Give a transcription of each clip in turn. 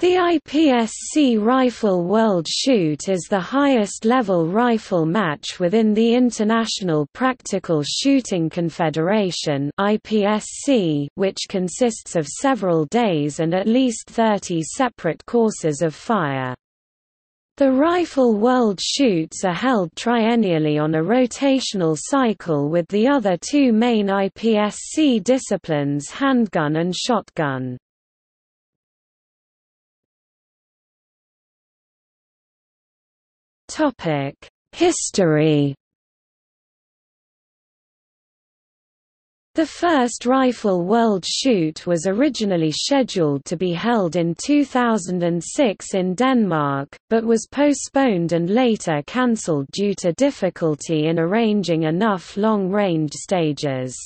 The IPSC Rifle World Shoot is the highest-level rifle match within the International Practical Shooting Confederation which consists of several days and at least 30 separate courses of fire. The Rifle World Shoots are held triennially on a rotational cycle with the other two main IPSC disciplines handgun and shotgun. History The first Rifle World Shoot was originally scheduled to be held in 2006 in Denmark, but was postponed and later cancelled due to difficulty in arranging enough long-range stages.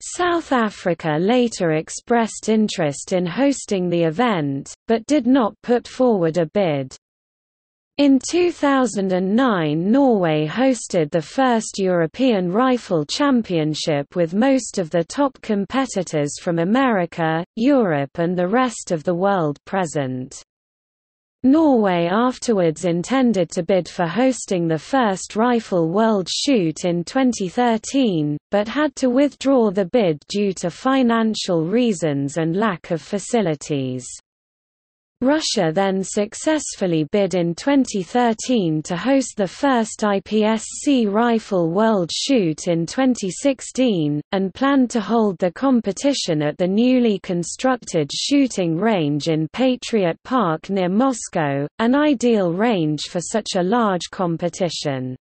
South Africa later expressed interest in hosting the event, but did not put forward a bid. In 2009 Norway hosted the first European Rifle Championship with most of the top competitors from America, Europe and the rest of the world present. Norway afterwards intended to bid for hosting the first Rifle World Shoot in 2013, but had to withdraw the bid due to financial reasons and lack of facilities. Russia then successfully bid in 2013 to host the first IPSC Rifle World Shoot in 2016, and planned to hold the competition at the newly constructed shooting range in Patriot Park near Moscow, an ideal range for such a large competition.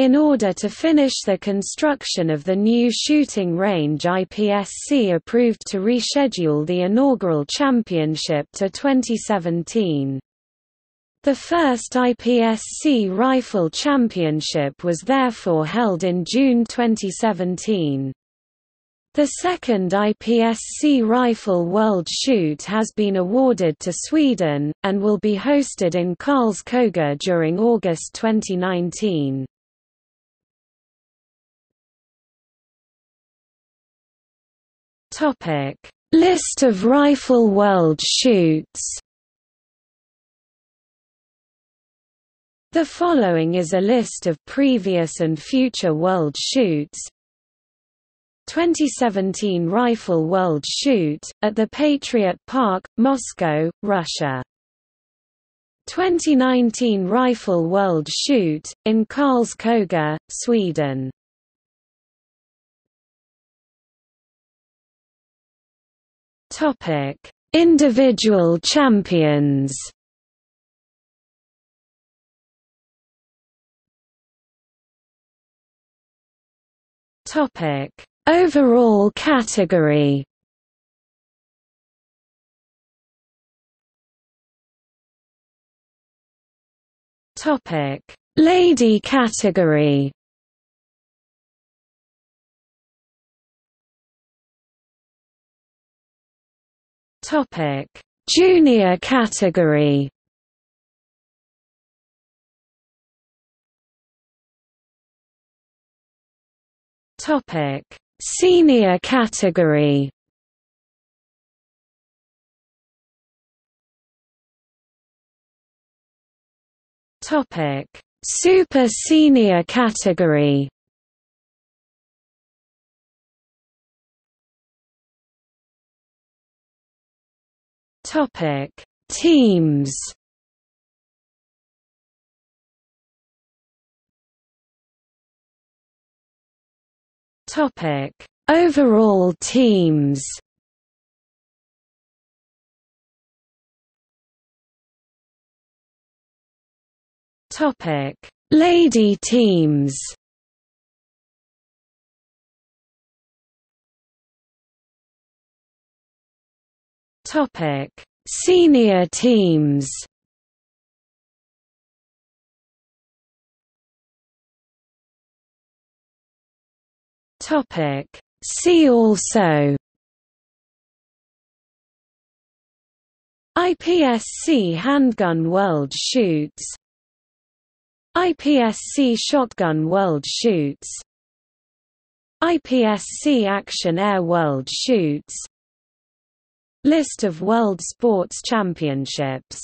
In order to finish the construction of the new shooting range IPSC approved to reschedule the inaugural championship to 2017. The first IPSC Rifle Championship was therefore held in June 2017. The second IPSC Rifle World Shoot has been awarded to Sweden, and will be hosted in Karlskoga during August 2019. Topic: List of Rifle World Shoots. The following is a list of previous and future World Shoots. 2017 Rifle World Shoot, at the Patriot Park, Moscow, Russia. 2019 Rifle World Shoot, in Karlskoga, Sweden. Topic: Individual champions. Topic: Overall category. Topic: Lady category. Topic: Junior category. Topic: Senior category. Topic: Super senior category. Topic: Teams. Topic: Overall teams. Topic: Lady teams. Topic: Senior teams. Topic: See also. IPSC Handgun World Shoots IPSC Shotgun World Shoots IPSC Action Air World Shoots List of World Sports Championships